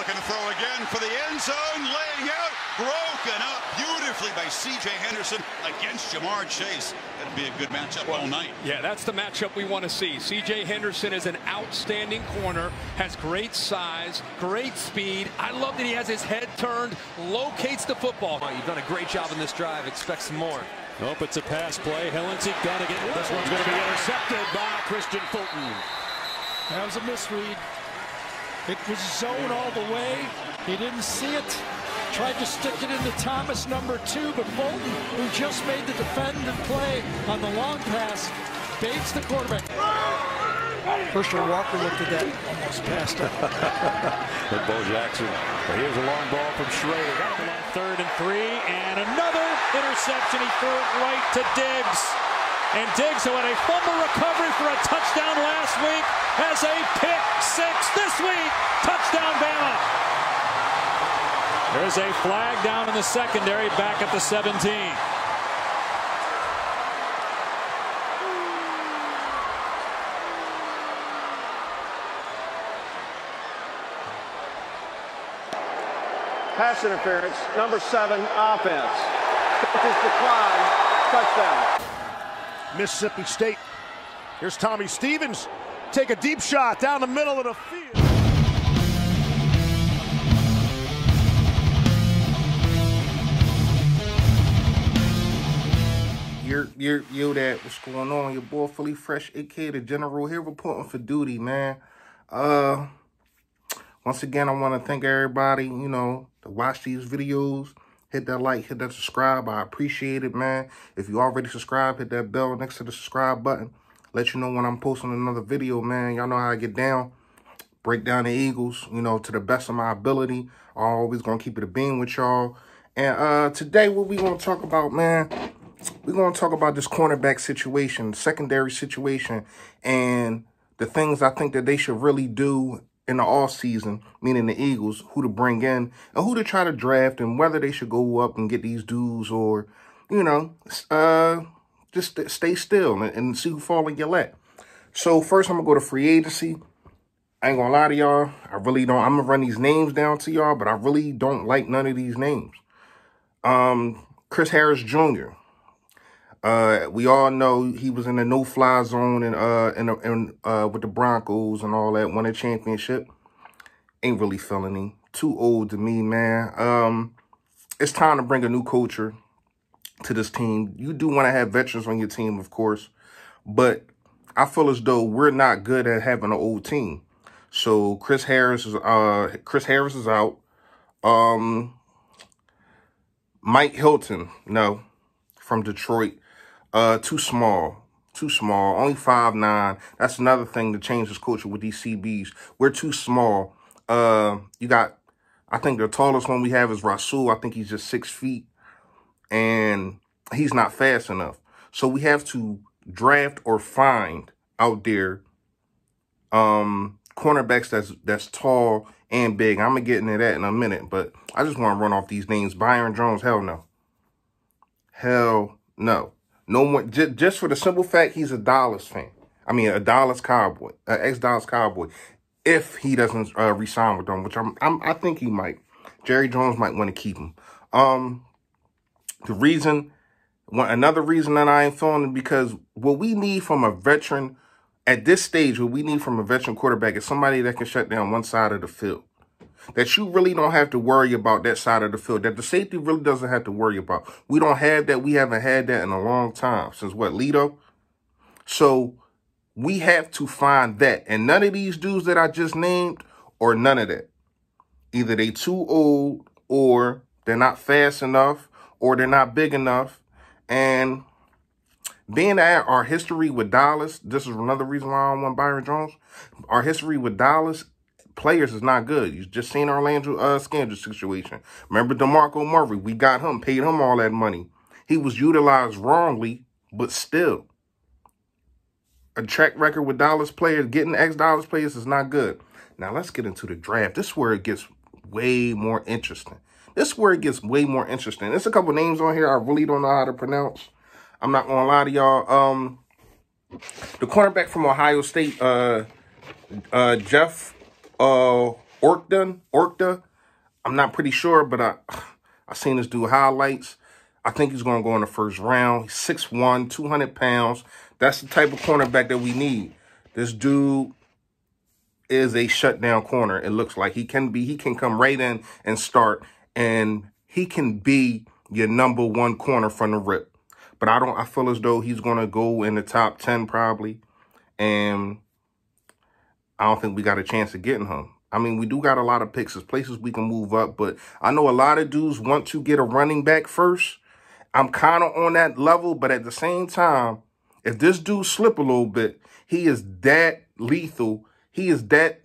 looking to throw again for the end zone, laying out, broken up beautifully by C.J. Henderson against Ja'Marr Chase. That'd be a good matchup all night. Yeah, that's the matchup we want to see. C.J. Henderson is an outstanding corner, has great size, great speed. I love that he has his head turned, locates the football. Oh, you've done a great job in this drive. Expect some more. Nope, it's a pass play. Hellensie gonna get This one's going to be intercepted by Kristian Fulton. That was a misread. It was zone all the way. He didn't see it. Tried to stick it into Thomas, number two, but Bolton, who just made the defendant play on the long pass, baits the quarterback. Herschel Walker looked at that, almost passed up. but Bo Jackson, here's a long ball from Schrader. Got him on third and three, and another interception. He threw it right to Diggs. And Diggs, who had a fumble recovery for a touchdown last week, has a pick six this week. Touchdown, Bama. There's a flag down in the secondary back at the 17. Pass interference, number seven, offense. Pitches decline, touchdown. Mississippi State. Here's Tommy Stevens. Take a deep shot down the middle of the field. You're, you're, yo, that, what's going on? Your boy, Philly Fresh, aka the General, here reporting for duty, man. Uh, once again, I want to thank everybody, you know, to watch these videos. Hit that like, hit that subscribe. I appreciate it, man. If you already subscribed, hit that bell next to the subscribe button. Let you know when I'm posting another video, man. Y'all know how I get down. Break down the Eagles, you know, to the best of my ability. I'm always going to keep it a beam with y'all. And uh, today, what we going to talk about, man, we're going to talk about this cornerback situation, secondary situation, and the things I think that they should really do in the off season, meaning the Eagles, who to bring in and who to try to draft and whether they should go up and get these dudes or, you know, uh, just stay still and, and see who fall in your lap. So first I'm going to go to free agency. I ain't going to lie to y'all. I really don't. I'm going to run these names down to y'all, but I really don't like none of these names. Um, Chris Harris Jr. Uh, we all know he was in the no-fly zone and uh, in, in uh, with the Broncos and all that. Won a championship. Ain't really him. Too old to me, man. Um, it's time to bring a new culture to this team. You do want to have veterans on your team, of course, but I feel as though we're not good at having an old team. So Chris Harris is uh Chris Harris is out. Um, Mike Hilton, no, from Detroit. Uh, too small. Too small. Only five nine. That's another thing to change this culture with these CBs. We're too small. Uh, you got, I think the tallest one we have is Rasul. I think he's just six feet. And he's not fast enough. So we have to draft or find out there um cornerbacks that's that's tall and big. I'm gonna get into that in a minute, but I just want to run off these names. Byron Jones, hell no. Hell no. No more. Just, just for the simple fact he's a Dallas fan. I mean, a Dallas Cowboy, an ex-Dallas Cowboy. If he doesn't uh, resign with them, which I'm, I'm, I think he might. Jerry Jones might want to keep him. Um, the reason, one, another reason that I ain't feeling it because what we need from a veteran at this stage, what we need from a veteran quarterback is somebody that can shut down one side of the field that you really don't have to worry about that side of the field, that the safety really doesn't have to worry about. We don't have that. We haven't had that in a long time. Since what, Lito? So we have to find that. And none of these dudes that I just named or none of that. Either they too old or they're not fast enough or they're not big enough. And being that our history with Dallas, this is another reason why I don't want Byron Jones. Our history with Dallas players is not good. You just seen Orlando uh, Scandrick situation. Remember DeMarco Murray? We got him, paid him all that money. He was utilized wrongly, but still. A track record with Dallas players, getting ex-Dallas players is not good. Now, let's get into the draft. This is where it gets way more interesting. This is where it gets way more interesting. There's a couple names on here I really don't know how to pronounce. I'm not to lie to y'all. Um, the cornerback from Ohio State, uh, uh, Jeff uh, Orkton, Orkta. I'm not pretty sure, but I I seen this dude highlights. I think he's going to go in the first round. He's 6'1", 200 pounds. That's the type of cornerback that we need. This dude is a shutdown corner. It looks like he can be. He can come right in and start, and he can be your number one corner from the rip. But I don't. I feel as though he's going to go in the top 10 probably, and I don't think we got a chance of getting him. I mean, we do got a lot of picks. There's places we can move up, but I know a lot of dudes want to get a running back first. I'm kind of on that level, but at the same time, if this dude slip a little bit, he is that lethal. He is that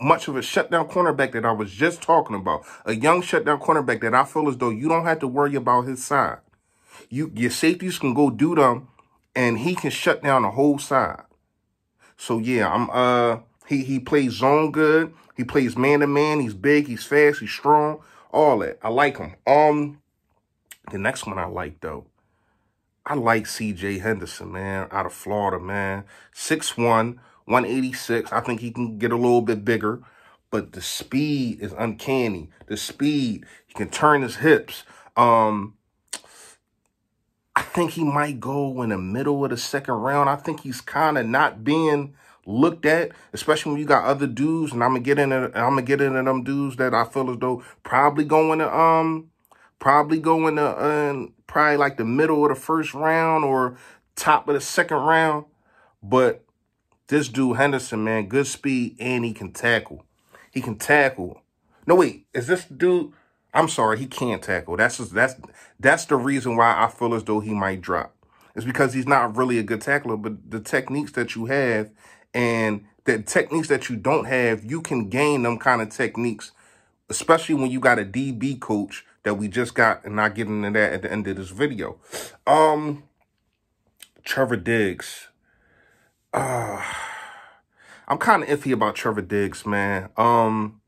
much of a shutdown cornerback that I was just talking about. A young shutdown cornerback that I feel as though you don't have to worry about his side. You Your safeties can go do them, and he can shut down the whole side. So, yeah, I'm uh he he plays zone good. He plays man to man. He's big. He's fast. He's strong. All that. I like him. Um, the next one I like though. I like C.J. Henderson, man, out of Florida, man. 6'1", 186. I think he can get a little bit bigger, but the speed is uncanny. The speed, he can turn his hips. Um, I think he might go in the middle of the second round. I think he's kind of not being looked at, especially when you got other dudes, and I'm gonna get into I'm gonna get into them dudes that I feel as though probably going to um probably going to uh, probably like the middle of the first round or top of the second round. But this dude Henderson, man, good speed and he can tackle. He can tackle. No wait, is this dude? I'm sorry, he can't tackle. That's just, that's that's the reason why I feel as though he might drop. It's because he's not really a good tackler, but the techniques that you have and the techniques that you don't have, you can gain them kind of techniques, especially when you got a DB coach that we just got, and not getting into that at the end of this video. Um, Trevon Diggs. Uh, I'm kind of iffy about Trevon Diggs, man. Um,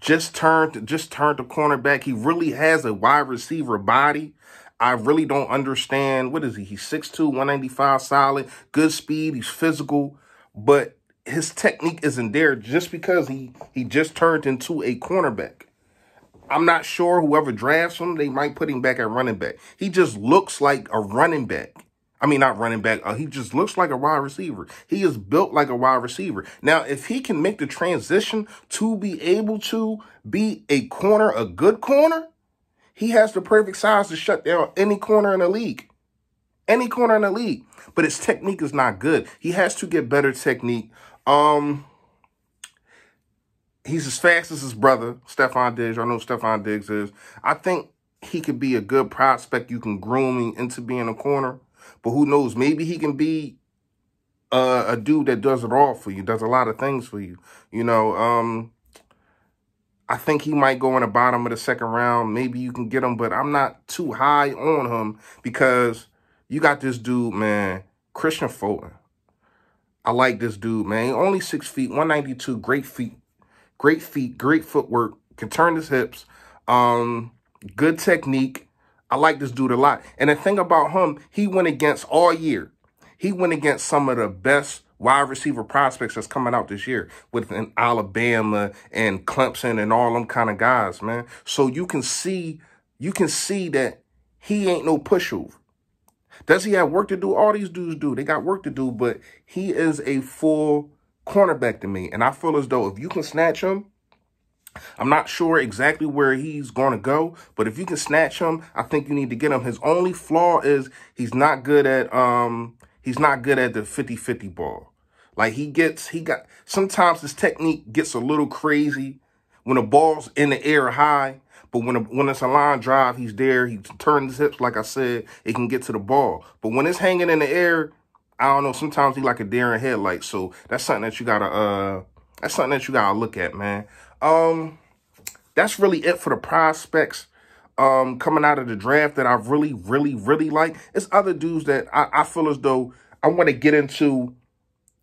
just turned, just turned the cornerback. He really has a wide receiver body. I really don't understand. What is he? He's 6'2", 195 solid, good speed. He's physical, but his technique isn't there just because he, he just turned into a cornerback. I'm not sure whoever drafts him, they might put him back at running back. He just looks like a running back. I mean, not running back. Uh, he just looks like a wide receiver. He is built like a wide receiver. Now, if he can make the transition to be able to be a corner, a good corner, he has the perfect size to shut down any corner in the league. Any corner in the league. But his technique is not good. He has to get better technique. Um, he's as fast as his brother, Stefon Diggs. I know Stefon Diggs is. I think he could be a good prospect. You can groom him into being a corner. But who knows? Maybe he can be uh, a dude that does it all for you, does a lot of things for you. You know, um, I think he might go in the bottom of the second round. Maybe you can get him, but I'm not too high on him because you got this dude, man, Kristian Fulton. I like this dude, man. Only six feet, 192, great feet, great feet, great footwork, can turn his hips, um, good technique. I like this dude a lot. And the thing about him, he went against all year. He went against some of the best wide receiver prospects that's coming out this year with an Alabama and Clemson and all them kind of guys, man. So you can see, you can see that he ain't no pushover. Does he have work to do? All these dudes do. They got work to do, but he is a full cornerback to me. And I feel as though if you can snatch him, I'm not sure exactly where he's going to go, but if you can snatch him, I think you need to get him. His only flaw is he's not good at um he's not good at the 50-50 ball. Like he gets, he got, sometimes his technique gets a little crazy when the ball's in the air high. But when, a, when it's a line drive, he's there. He turns his hips, like I said, it can get to the ball. But when it's hanging in the air, I don't know, sometimes he like a deer in headlights. So that's something that you gotta, uh, that's something that you gotta look at, man. Um, that's really it for the prospects um, coming out of the draft that I really, really, really like. It's other dudes that I, I feel as though I want to get into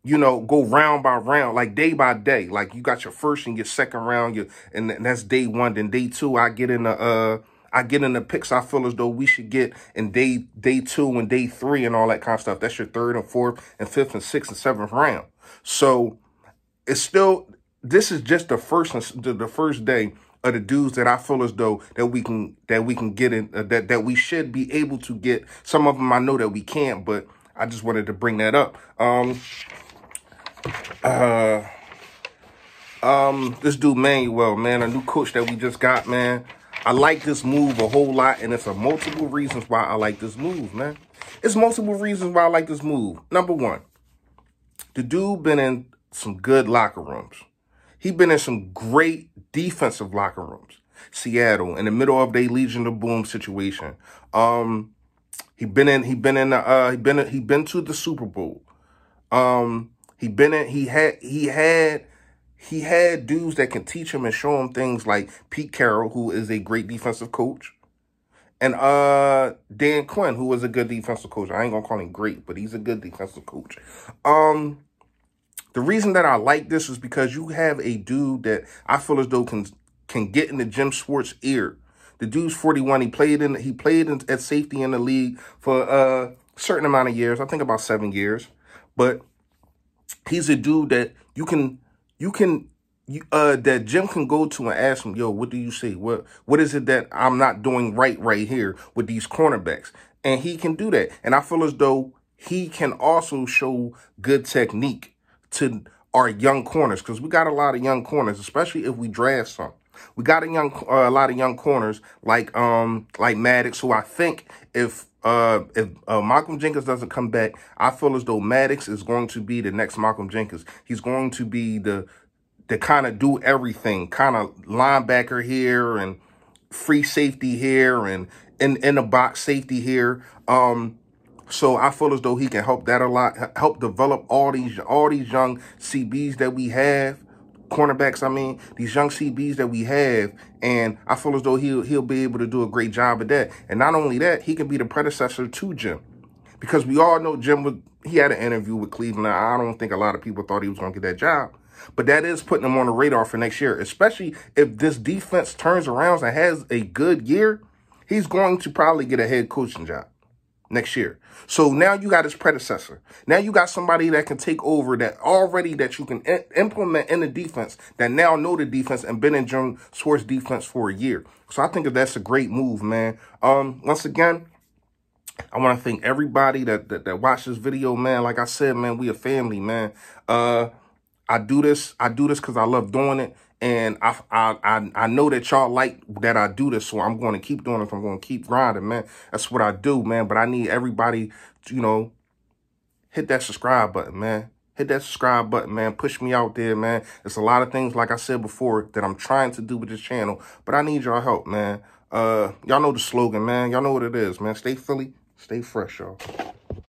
you know, go round by round, like day by day. Like you got your first and your second round, your and that's day one. Then day two, I get in the uh I get in the picks I feel as though we should get in day day two and day three and all that kind of stuff. That's your third and fourth and fifth and sixth and seventh round. So it's still this is just the first the first day of the dudes that I feel as though that we can that we can get in uh, that that we should be able to get. Some of them I know that we can't, but I just wanted to bring that up. Um, uh, um, this dude Manuel, man, a new coach that we just got, man. I like this move a whole lot, and it's a multiple reasons why I like this move, man. It's multiple reasons why I like this move. Number one, the dude been in some good locker rooms. He been in some great defensive locker rooms. Seattle in the middle of their Legion of Boom situation. Um, he been in. He been in. The, uh, he been. He been to the Super Bowl. Um, he been in. He had. He had. He had dudes that can teach him and show him things like Pete Carroll, who is a great defensive coach, and uh Dan Quinn, who was a good defensive coach. I ain't gonna call him great, but he's a good defensive coach. Um, the reason that I like this is because you have a dude that I feel as though can can get in the Jim Schwartz ear. The dude's 41. He played in he played in, at safety in the league for a certain amount of years. I think about seven years. But he's a dude that you can you can you, uh, that Jim can go to and ask him, yo, what do you see? What what is it that I'm not doing right right here with these cornerbacks? And he can do that. And I feel as though he can also show good technique to our young corners because we got a lot of young corners, especially if we draft some. We got a young, uh, a lot of young corners like um like Maddox, who I think if uh if uh, Malcolm Jenkins doesn't come back, I feel as though Maddox is going to be the next Malcolm Jenkins. He's going to be the the kind of do everything, kind of linebacker here and free safety here and in in the box safety here. Um, so I feel as though he can help that a lot, help develop all these all these young CBs that we have, cornerbacks. I mean, these young CBs that we have, and I feel as though he'll he'll be able to do a great job of that. And not only that, he can be the predecessor to Jim, because we all know Jim was he had an interview with Cleveland. I don't think a lot of people thought he was going to get that job. But that is putting him on the radar for next year, especially if this defense turns around and has a good year. He's going to probably get a head coaching job next year. So now you got his predecessor. Now you got somebody that can take over that already that you can implement in the defense that now know the defense and been in Jim Schwartz defense for a year. So I think that that's a great move, man. Um, once again, I want to thank everybody that, that, that watched this video, man. Like I said, man, we a family, man. Uh, I do this. I do this because I love doing it. And I, I, I know that y'all like that I do this, so I'm going to keep doing it. I'm going to keep grinding, man. That's what I do, man. But I need everybody, you know, hit that subscribe button, man. Hit that subscribe button, man. Push me out there, man. It's a lot of things, like I said before, that I'm trying to do with this channel, but I need y'all help, man. Uh, y'all know the slogan, man. Y'all know what it is, man. Stay Philly, stay fresh, y'all.